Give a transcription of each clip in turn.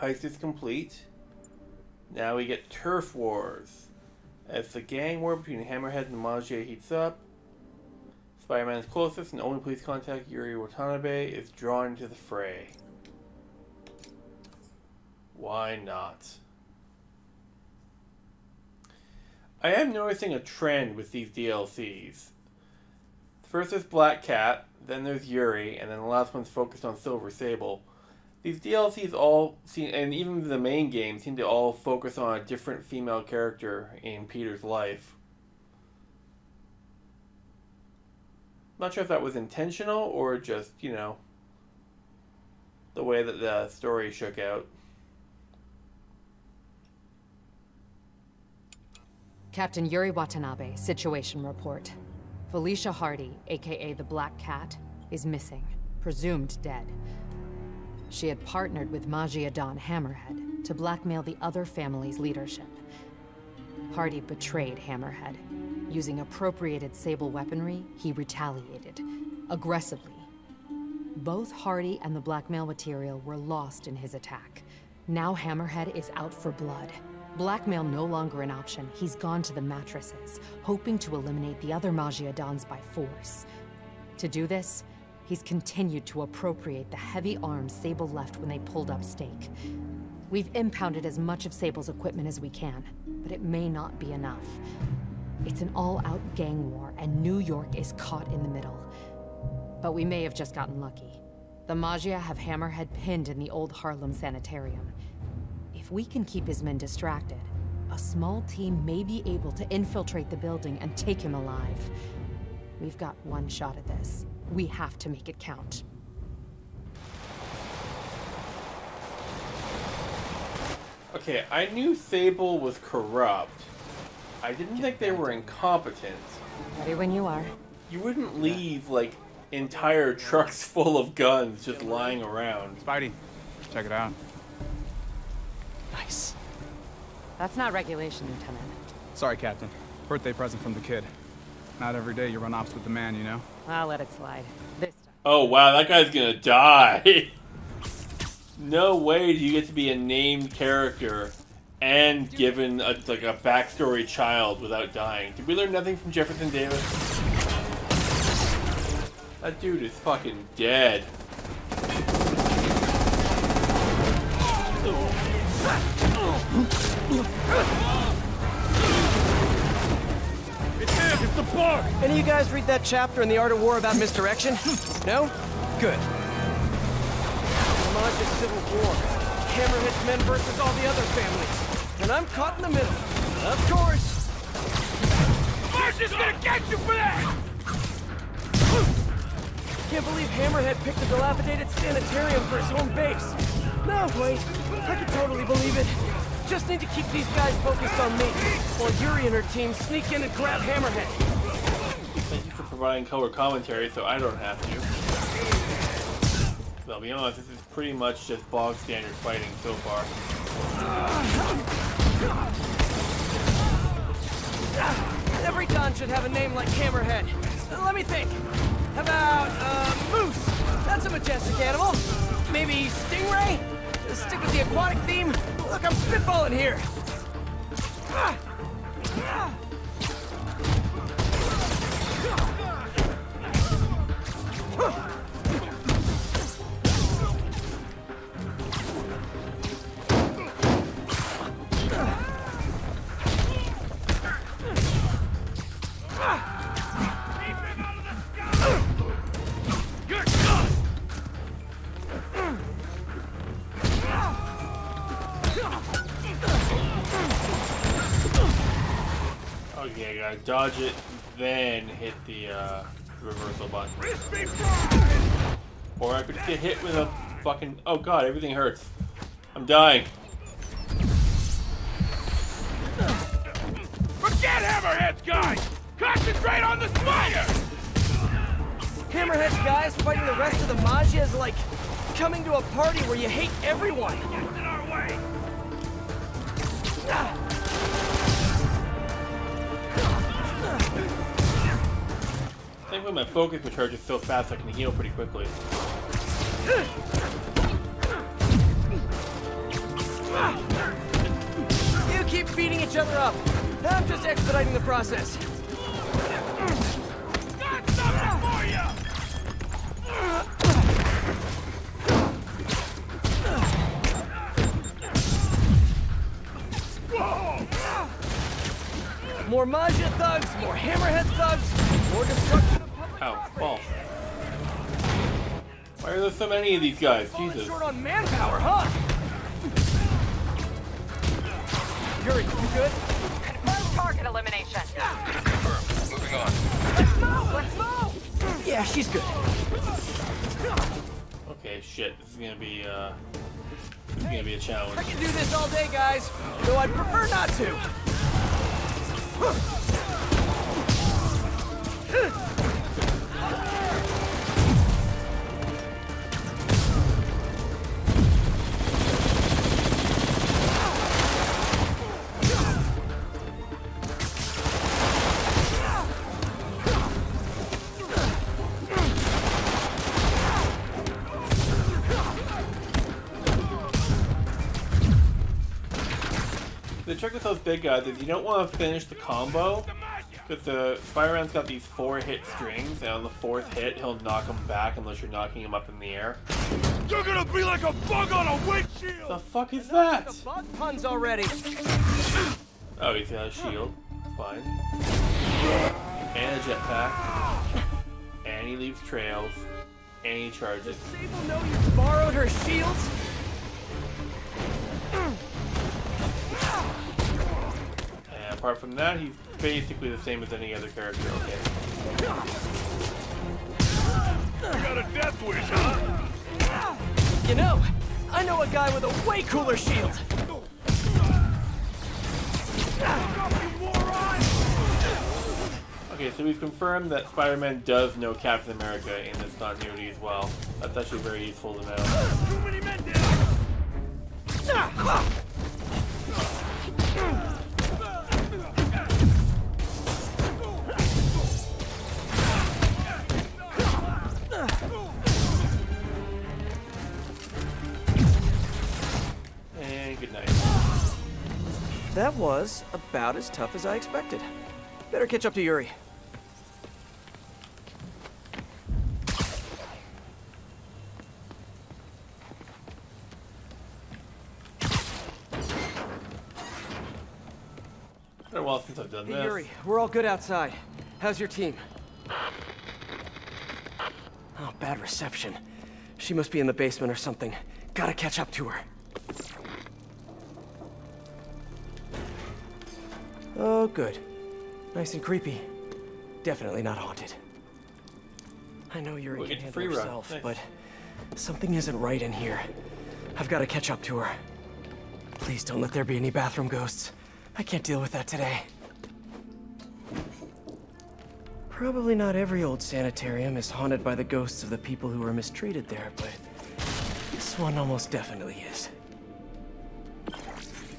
Heist is complete. Now we get Turf Wars. As the gang war between Hammerhead and Maggia heats up, Spider-Man's closest and only police contact, Yuri Watanabe, is drawn into the fray. Why not? I am noticing a trend with these DLCs. First there's Black Cat, then there's Yuri, and then the last one's focused on Silver Sable. These DLCs all seem, and even the main game seem to all focus on a different female character in Peter's life. Not sure if that was intentional or just, you know, the way that the story shook out. Captain Yuri Watanabe, situation report. Felicia Hardy, aka the Black Cat, is missing, presumed dead. She had partnered with Maggia Don Hammerhead to blackmail the other family's leadership. Hardy betrayed Hammerhead. Using appropriated Sable weaponry, he retaliated, aggressively. Both Hardy and the blackmail material were lost in his attack. Now Hammerhead is out for blood. Blackmail no longer an option. He's gone to the mattresses, hoping to eliminate the other Maggia Dons by force. To do this, he's continued to appropriate the heavy arms Sable left when they pulled up stake. We've impounded as much of Sable's equipment as we can, but it may not be enough. It's an all-out gang war, and New York is caught in the middle. But we may have just gotten lucky. The Maggia have Hammerhead pinned in the old Harlem sanitarium. If we can keep his men distracted, a small team may be able to infiltrate the building and take him alive. We've got one shot at this. We have to make it count. Okay, I knew Sable was corrupt. I didn't think they were incompetent. Ready when you are. You wouldn't leave, like, entire trucks full of guns just lying around. Spidey, check it out. Nice. That's not regulation, Lieutenant. Sorry, Captain. Birthday present from the kid. Not every day you run ops with the man, you know? I'll let it slide. This time. Oh, wow, that guy's gonna die. no way do you get to be a named character and given a, like a backstory child without dying. Did we learn nothing from Jefferson Davis? That dude is fucking dead. Any of you guys read that chapter in The Art of War about misdirection? Hmm. no? Good. Maggia Civil War. Hammerhead's men versus all the other families. And I'm caught in the middle. Of course. Marcia's gonna get you for that! Can't believe Hammerhead picked a dilapidated sanitarium for his home base. No, wait. I can totally believe it. Just need to keep these guys focused on me, while Yuri and her team sneak in and grab Hammerhead. Providing color commentary so I don't have to. I'll be honest, this is pretty much just bog standard fighting so far. Every Don should have a name like Hammerhead. Let me think. How about, uh, Moose? That's a majestic animal. Maybe Stingray? Uh, Stick with the aquatic theme. Look, I'm spitballing here. Okay, I gotta dodge it, then hit the uh, reversal button. Or I could get hit with a fucking. Oh god, everything hurts. I'm dying. Forget Hammerhead's guys! Concentrate on the spider! Hammerhead's guys fighting the rest of the Maggia is like coming to a party where you hate everyone. Gets in our way! Ah! Thankfully, my focus recharge is so fast I can heal pretty quickly. You keep beating each other up. I'm just expediting the process. Got something for you! More Maggia thugs, more Hammerhead thugs, more destruction of public Ow, property. fall. Why are there so many of these guys? Falling Jesus. short on manpower, huh? Yuri, you good? Confirmed target elimination. Moving on. Let's move! Let's move! Yeah, she's good. Okay, shit. This is gonna be, uh... This is gonna be a I challenge. I can do this all day, guys. Though I'd prefer not to. The trick with those big guys is you don't want to finish the combo because the Spider-Man's got these four hit strings, and on the fourth hit, he'll knock them back unless you're knocking him up in the air. You're gonna be like a bug on a windshield! The fuck is that? The bug puns already. Oh, he's got a shield. Fine. And a jetpack. And he leaves trails. And he charges. Sable know you borrowed her shields? Apart from that, he's basically the same as any other character, okay? You got a death wish, huh? You know, I know a guy with a way cooler shield. Okay, so we've confirmed that Spider-Man does know Captain America in this continuity as well. That's actually very useful to know. That was about as tough as I expected. Better catch up to Yuri. Been a while since I've done Hey, this. Yuri, we're all good outside. How's your team? Oh, bad reception. She must be in the basement or something. Gotta catch up to her. Oh, good. Nice and creepy. Definitely not haunted. I know Yuri We'll can get handle free run. Nice. but something isn't right in here. I've got to catch up to her. Please don't let there be any bathroom ghosts. I can't deal with that today. Probably not every old sanitarium is haunted by the ghosts of the people who were mistreated there, but this one almost definitely is.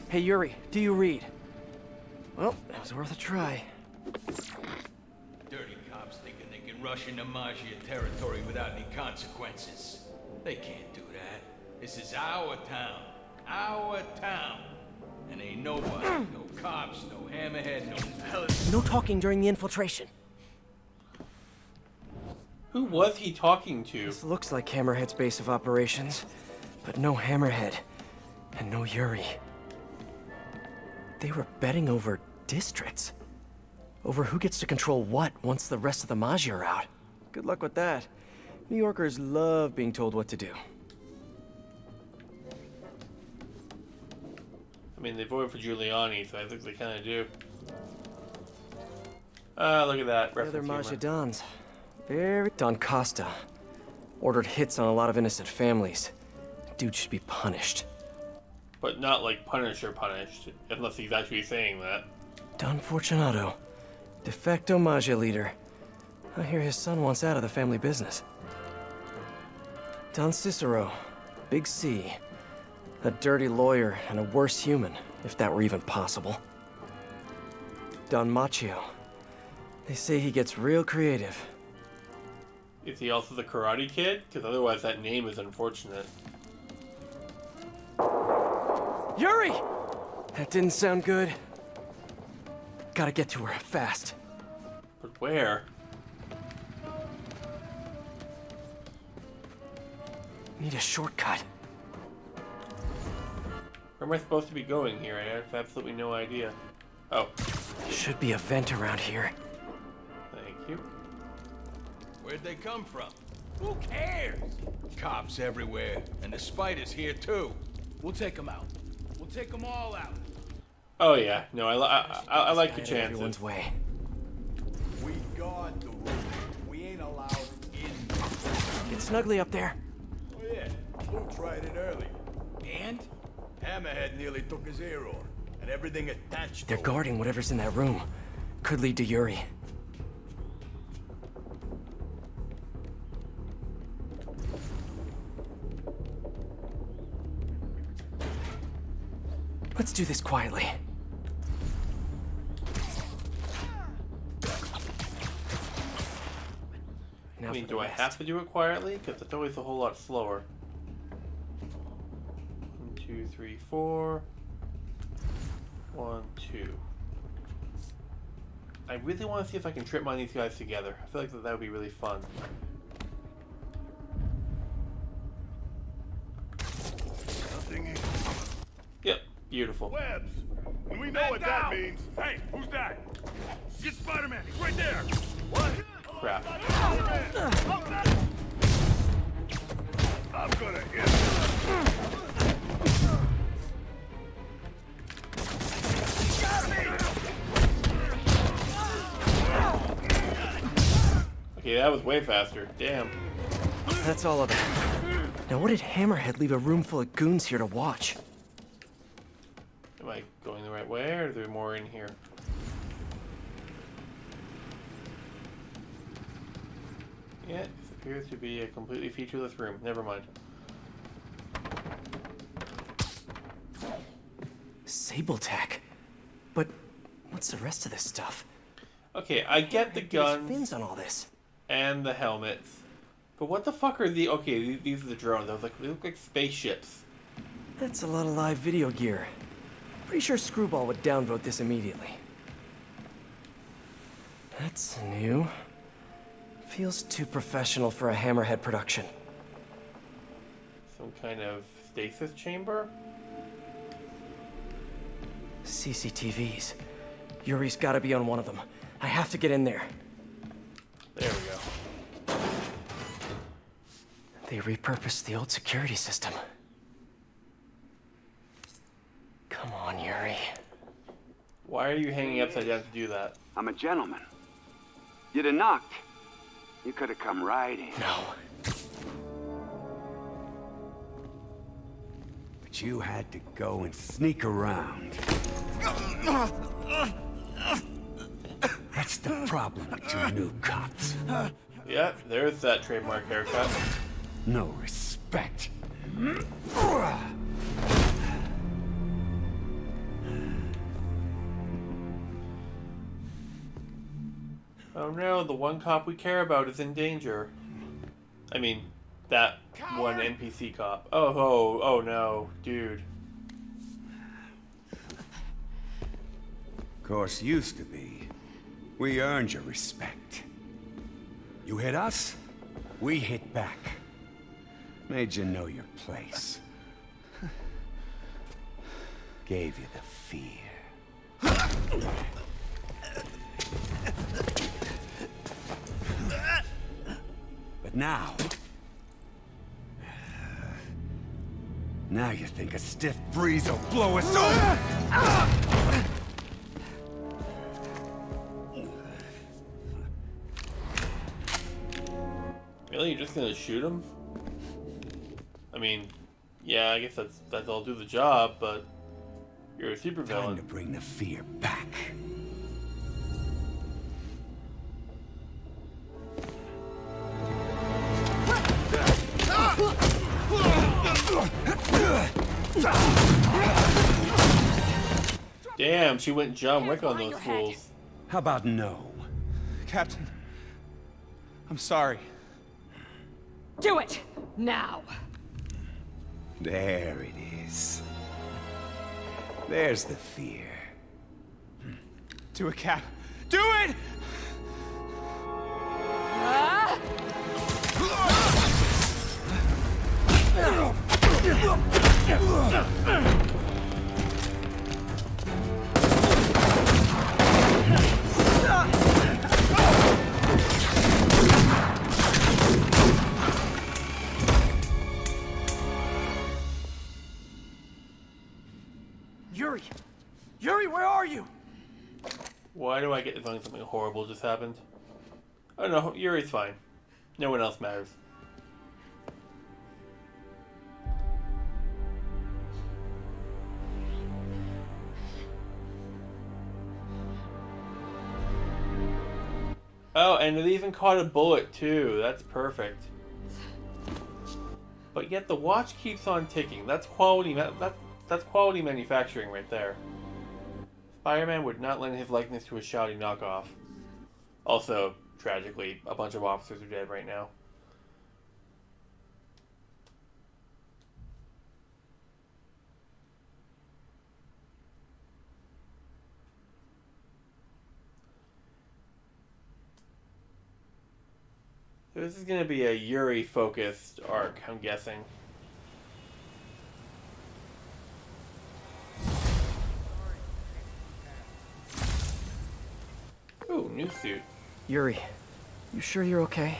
Hey, Yuri, do you read? Well, it was worth a try. Dirty cops thinking they can rush into Maggia territory without any consequences. They can't do that. This is our town. Our town. And ain't nobody, no cops, no hammerhead, no fellas. No talking during the infiltration. Who was he talking to? This looks like Hammerhead's base of operations, but no Hammerhead, and no Yuri. They were betting over districts. Over who gets to control what once the rest of the Maggia are out. Good luck with that. New Yorkers love being told what to do. I mean, they voted for Giuliani, so I think they kind of do. Ah, look at that. The other Reference Maggia humor. Dons. Very... Don Costa. Ordered hits on a lot of innocent families. Dude should be punished. But not like Punisher punished, unless he's actually saying that. Don Fortunato. De facto Maggia leader. I hear his son wants out of the family business. Don Cicero. Big C. A dirty lawyer and a worse human, if that were even possible. Don Machio. They say he gets real creative. Is he also the Karate Kid? Because otherwise that name is unfortunate. Yuri! That didn't sound good. Gotta get to her fast. But where? Need a shortcut. Where am I supposed to be going here? I have absolutely no idea. Oh, Should be a vent around here. thank you. Where'd they come from? Who cares? Cops everywhere, and the spider's here too. We'll take them out. We'll take them all out. Oh yeah, no, I, I, I, I like the Get in chances. Everyone's way. We guard the room. We ain't allowed in. Get snugly up there. Oh yeah, Lou tried it early. And? Hammerhead nearly took his ear off, and everything attached They're to it. guarding whatever's in that room. Could lead to Yuri. Let's do this quietly. Now I mean, do I rest. have to do it quietly? Because it's always a whole lot slower. One, two, three, four. One, two. I really want to see if I can trip mine these guys together. I feel like that would be really fun. Beautiful. webs. And we know what that means. Hey, who's that? Get Spider-Man. He's right there. What? Crap. I'm gonna hit him. Okay, that was way faster. Damn. That's all of it. Now, what did Hammerhead leave a room full of goons here to watch? Am I going the right way, or are there more in here? Yeah, this appears to be a completely featureless room. Never mind. Sabletech. But what's the rest of this stuff? Okay, I get the guns fins on all this. and the helmets, but what the fuck are the? Okay, these, these are the drones. I was like, they look like spaceships. That's a lot of live video gear. Pretty sure Screwball would downvote this immediately. That's new. Feels too professional for a Hammerhead production. Some kind of stasis chamber. CCTVs. Yuri's gotta be on one of them. I have to get in there. There we go. They repurposed the old security system. Come on, Yuri. Why are you hanging upside down to do that? I'm a gentleman. You'd have knocked. You could have come right in. No. But you had to go and sneak around. That's the problem with you new cops. Yep, there's that trademark haircut. No respect. Oh no, the one cop we care about is in danger. I mean, that one NPC cop. Oh, oh, oh no, dude. Of course, used to be. We earned your respect. You hit us, we hit back. Made you know your place. Gave you the fear. But now... Now you think a stiff breeze will blow us over? Really, you're just gonna shoot him? I mean, yeah, I guess that's all do the job, but you're a super villain. Time to bring the fear back. Damn, she went John Wick on those fools. How about no? Captain, I'm sorry. Do it! Now! There it is. There's the fear. Do it, Cap. Do it! Ah! Yuri! Yuri, where are you? Why do I get the feeling something horrible just happened? Oh no, Yuri's fine. No one else matters. And it even caught a bullet too. That's perfect. But yet the watch keeps on ticking. That's quality. ma- That, that's quality manufacturing right there. Spider-Man would not lend his likeness to a shouty knockoff. Also, tragically, a bunch of officers are dead right now. This is going to be a Yuri-focused arc, I'm guessing. Ooh, new suit. Yuri, you sure you're okay?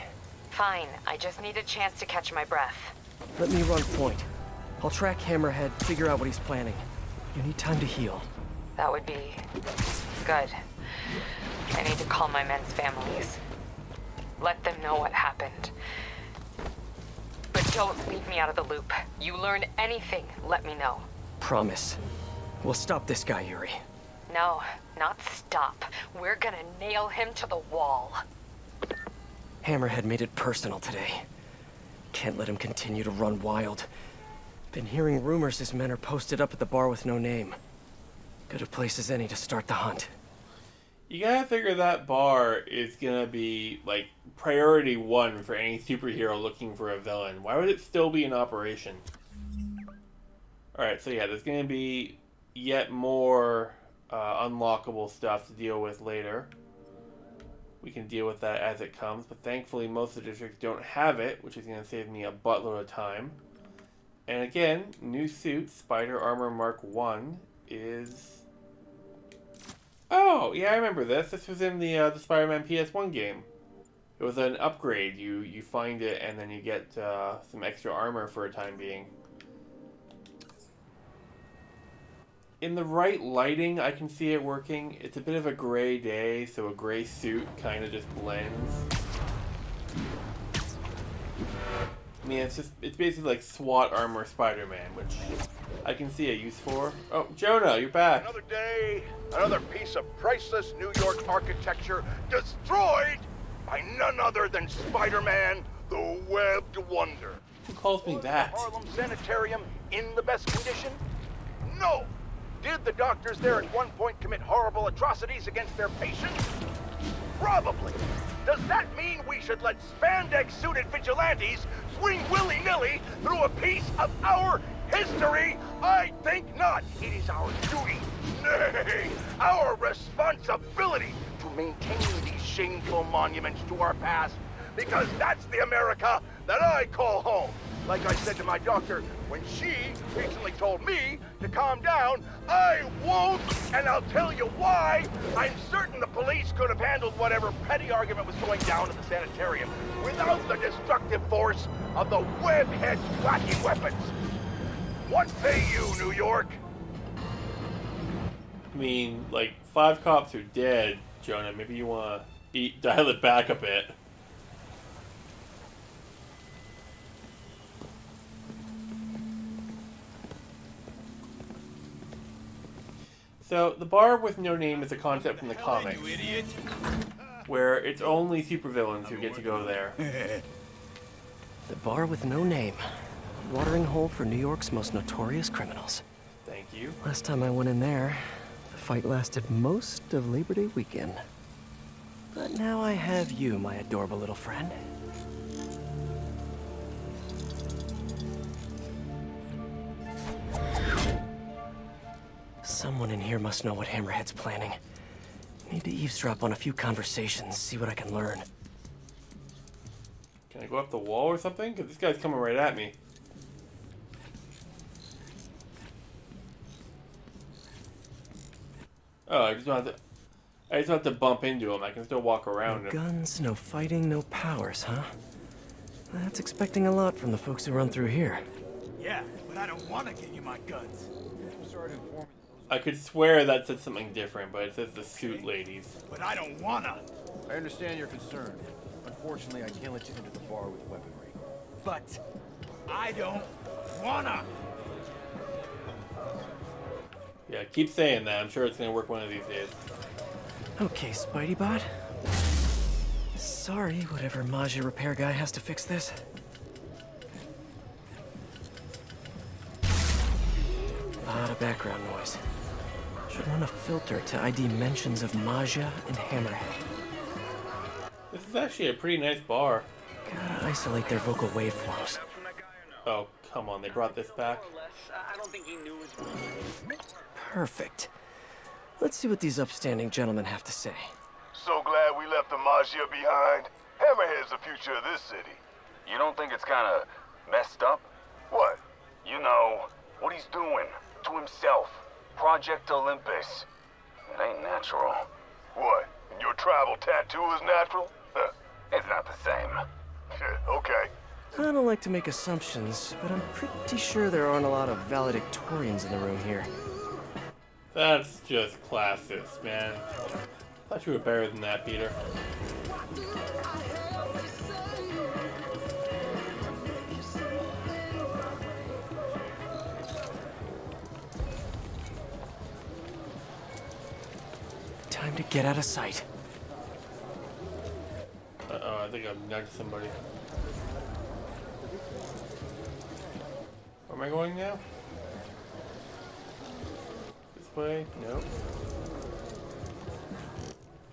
Fine, I just need a chance to catch my breath. Let me run point. I'll track Hammerhead, figure out what he's planning. You need time to heal. That would be good. I need to call my men's families. Let them know what happened. But don't leave me out of the loop. You learn anything, let me know. Promise. We'll stop this guy, Yuri. No, not stop. We're gonna nail him to the wall. Hammerhead made it personal today. Can't let him continue to run wild. Been hearing rumors his men are posted up at the bar with no name. Good a place as any to start the hunt. You gotta figure that bar is gonna be like priority one for any superhero looking for a villain. Why would it still be in operation? Alright, so yeah, there's gonna be yet more uh, unlockable stuff to deal with later. We can deal with that as it comes, but thankfully most of the districts don't have it, which is gonna save me a buttload of time. And again, new suit, Spider Armor Mark 1, is Oh, yeah, I remember this. This was in the uh, the Spider-Man PS1 game. It was an upgrade. You you find it and then you get uh, some extra armor for a time being. In the right lighting, I can see it working. It's a bit of a gray day, so a gray suit kind of just blends. I mean, it's just it's basically like SWAT armor Spider-Man, which I can see a use for. Oh, Jonah, you're back. Another day, another piece of priceless New York architecture destroyed by none other than Spider-Man, the Webbed Wonder. Who calls me that? The Harlem Sanitarium in the best condition? No. Did the doctors there at one point commit horrible atrocities against their patients? Probably. Does that mean we should let spandex-suited vigilantes swing willy-nilly through a piece of our history? I think not. It is our duty, nay, our responsibility to maintain these shameful monuments to our past, because that's the America that I call home. Like I said to my doctor when she recently told me to calm down, I won't, and I'll tell you why. I'm certain the police could have handled whatever petty argument was going down at the sanitarium without the destructive force of the webhead's wacky weapons. What say you, New York? I mean, like five cops are dead, Jonah. Maybe you want to dial it back a bit. So the bar with no name is a concept from the comics, You idiot! where it's only supervillains who get to go there. The bar with no name. Watering hole for New York's most notorious criminals. Thank you. Last time I went in there, the fight lasted most of Labor Day weekend. But now I have you, my adorable little friend. Someone in here must know what Hammerhead's planning. Need to eavesdrop on a few conversations, see what I can learn. Can I go up the wall or something? Because this guy's coming right at me. Oh, I just don't have to. I just don't have to bump into him. I can still walk around No him. guns, no fighting, no powers, huh? That's expecting a lot from the folks who run through here. Yeah, but I don't want to give you my guns. I could swear that said something different, but it says the suit ladies. But I don't wanna. I understand your concern. Unfortunately, I can't let you into the bar with weaponry. But I don't wanna. Yeah, keep saying that. I'm sure it's gonna work one of these days. Okay, Spidey Bot. Sorry, whatever Maggia repair guy has to fix this. A lot of background noise. Should run a filter to ID mentions of Maggia and Hammerhead. This is actually a pretty nice bar. Gotta isolate their vocal waveforms. Oh, come on, they brought this back. Perfect. Let's see what these upstanding gentlemen have to say. So glad we left the Maggia behind. Hammerhead's the future of this city. You don't think it's kind of messed up? What? You know, what he's doing to himself. Project Olympus. It ain't natural. What? Your tribal tattoo is natural? Huh. It's not the same. okay. I don't like to make assumptions, but I'm pretty sure there aren't a lot of valedictorians in the room here. That's just classist, man. Thought you were better than that, Peter. Time to get out of sight. Uh oh, I think I've nudged somebody. Where am I going now? This way? Nope.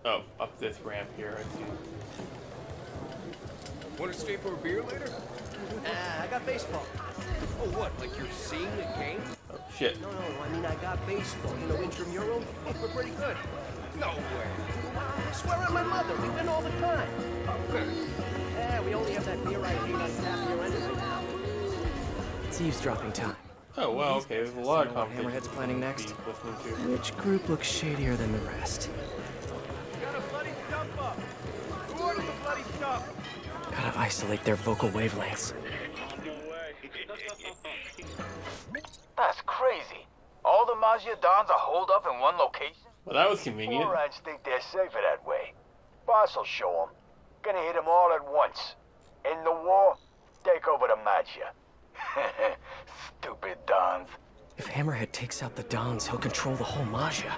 Oh, up this ramp here, I see. Want to stay for a beer later? Ah, I got baseball. Oh, what? Like you're seeing the game? Oh, shit. No, no, I mean I got baseball. You know, intramural. We're pretty good. No way. I swear on my mother, we win all the time. Yeah, we only have that beer I hate on tap here anyway. It's eavesdropping time. Oh, wow, okay, there's a lot of Know what conversations. Hammerhead's planning next? to be listening to. Which group looks shadier than the rest? Got a bloody stump up. Who ordered the bloody stuff? Gotta isolate their vocal wavelengths. That's crazy. All the Maggia Dons are holed up in one location? Well, that was convenient. Morons think they're safer that way. Boss will show them. Gonna hit them all at once. In the war, take over the Maggia. Stupid Dons. If Hammerhead takes out the Dons, he'll control the whole Maggia.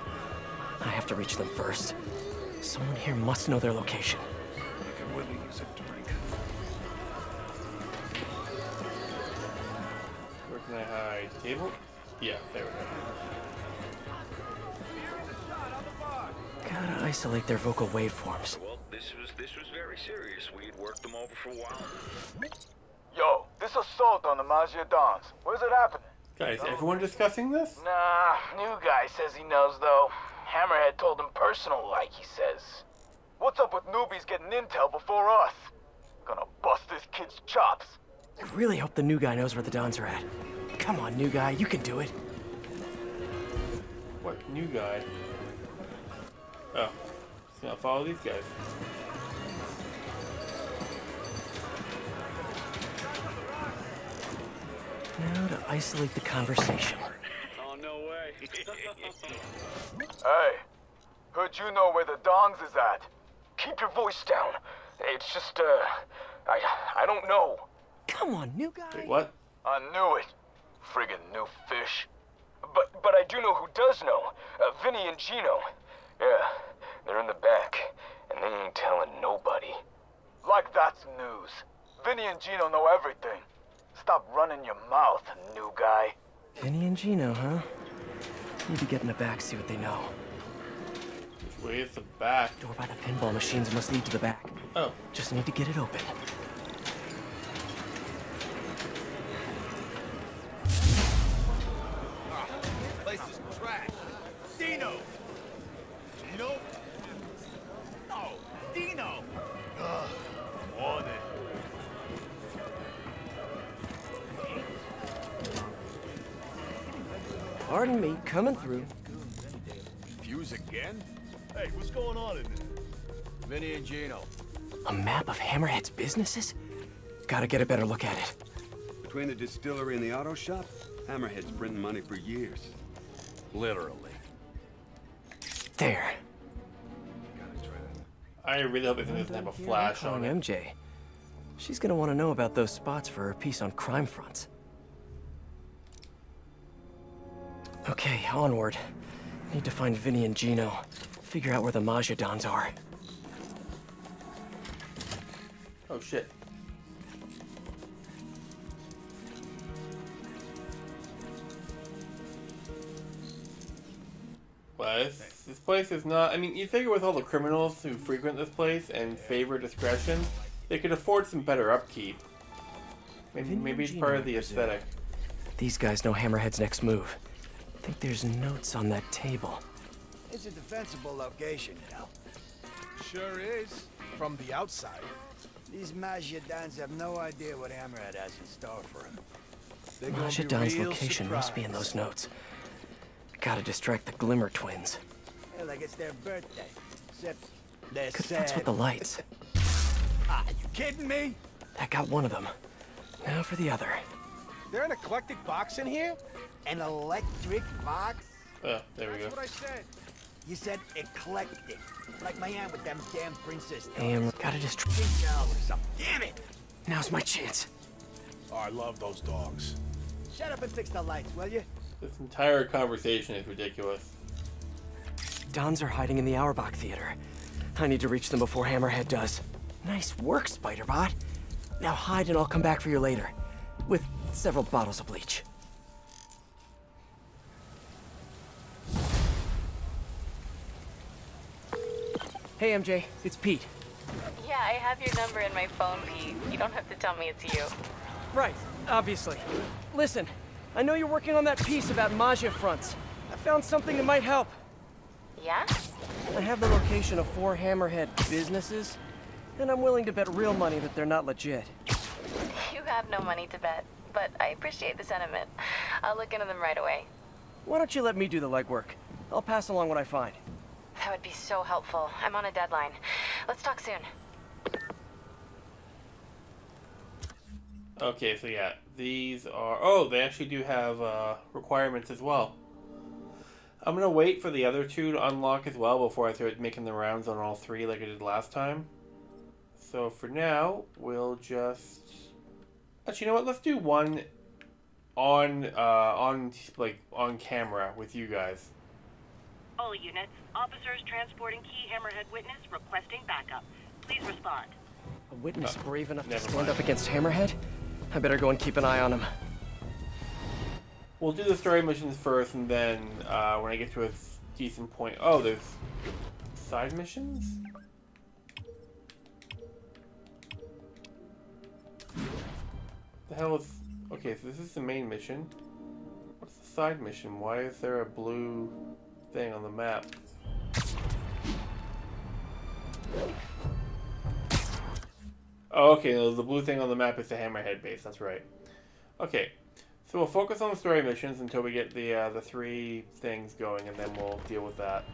I have to reach them first. Someone here must know their location. I could really use a drink. Where can I hide? Table? Yeah, there we go. Gotta isolate their vocal waveforms. Well, this was this was very serious. We had worked them over for a while. Yo, this assault on the Maggia Dons. Where's it happening? Guys, everyone discussing this? Nah, new guy says he knows though. Hammerhead told him personal like, he says. What's up with newbies getting intel before us? Gonna bust this kid's chops. I really hope the new guy knows where the Dons are at. Come on, new guy, you can do it. What new guy? Oh, just gonna follow these guys. Now to isolate the conversation. Oh no way. Hey, heard you know where the Dons is at. Keep your voice down. It's just, uh, I, I don't know. Come on, new guy. Wait, what? I knew it. Friggin' new fish. But, but I do know who does know. Uh, Vinny and Gino. Yeah, they're in the back, and they ain't telling nobody. Like that's news. Vinny and Gino know everything. Stop running your mouth, new guy. Vinny and Gino, huh? Need to get in the back, see what they know. Which way is the back? Door by the pinball machines must lead to the back. Oh, Just need to get it open. Me, coming through. Fuse again? Hey, what's going on in there? Vinny and Gino. A map of Hammerhead's businesses? Gotta get a better look at it. Between the distillery and the auto shop, Hammerhead's printing money for years. Literally. There. I really hope it doesn't have a flash on it. MJ. She's gonna want to know about those spots for her piece on crime fronts. Okay, onward. Need to find Vinny and Gino. Figure out where the Maggia Dons are. Oh shit. Well, this, this place is not. I mean, you figure with all the criminals who frequent this place and favor discretion, they could afford some better upkeep. Maybe, maybe it's part of the aesthetic. These guys know Hammerhead's next move. Think there's notes on that table. It's a defensible location, you know. Sure is. From the outside. These Maggia Dons have no idea what Hammerhead has in store for them. They're gonna be Maggia Don's real location must be in those notes. Gotta distract the Glimmer twins. Yeah, like it's their birthday. Except they're Could sad. fence with the lights. Ah, you kidding me? That got one of them. Now for the other. There an eclectic box in here? An electric box? Oh, there we go. That's what I said. You said eclectic. Like my aunt with them damn princess dogs. Damn, gotta distract. Big doll or something. Damn it! Now's my chance. Oh, I love those dogs. Shut up and fix the lights, will you? This entire conversation is ridiculous. Dons are hiding in the Auerbach Theater. I need to reach them before Hammerhead does. Nice work, Spiderbot. Now hide and I'll come back for you later. With several bottles of bleach. Hey, MJ. It's Pete. Yeah, I have your number in my phone, Pete. You don't have to tell me it's you. Right, obviously. Listen, I know you're working on that piece about Maggia fronts. I found something that might help. Yeah? I have the location of four Hammerhead businesses, and I'm willing to bet real money that they're not legit. You have no money to bet, but I appreciate the sentiment. I'll look into them right away. Why don't you let me do the legwork? I'll pass along what I find. That would be so helpful. I'm on a deadline. Let's talk soon. Okay, so yeah, these are. Oh, they actually do have uh, requirements as well. I'm gonna wait for the other two to unlock as well before I start making the rounds on all three like I did last time. So for now, we'll just. Actually, you know what? Let's do one on uh, on like on camera with you guys. All units, officers transporting key Hammerhead witness requesting backup. Please respond. A witness Uh, brave enough to stand mind. up against Hammerhead? I better go and keep an eye on him. We'll do the story missions first, and then uh, when I get to a decent point. Oh, there's side missions. The hell is? Okay, so this is the main mission. What's the side mission? Why is there a blue thing on the map? Oh, okay. The blue thing on the map is the Hammerhead base. That's right. Okay, so we'll focus on the story missions until we get the uh, the three things going, and then we'll deal with that.